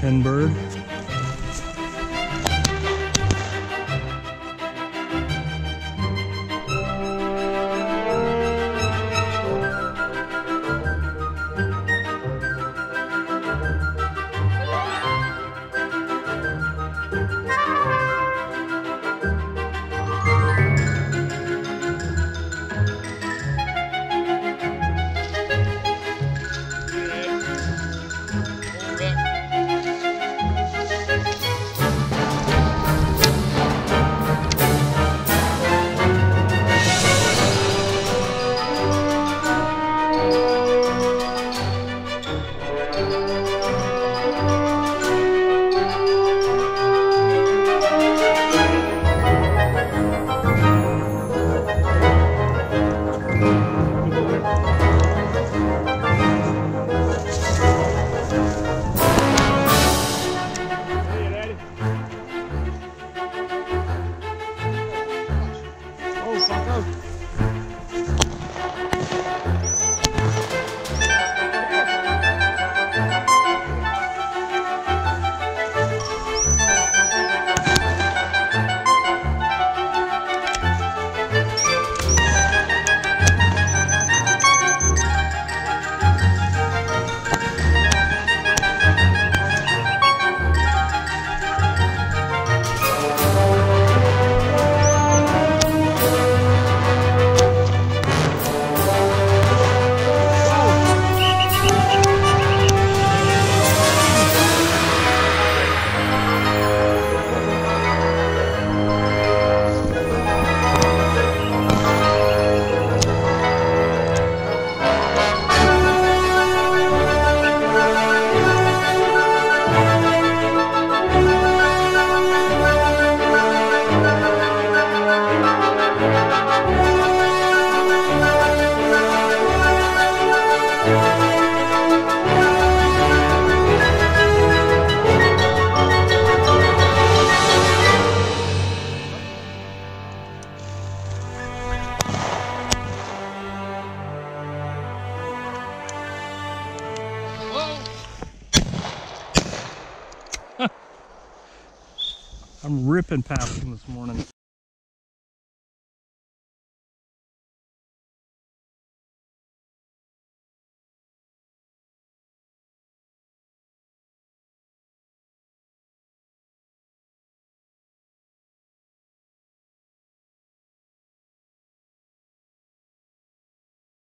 hen I'm ripping past them this morning.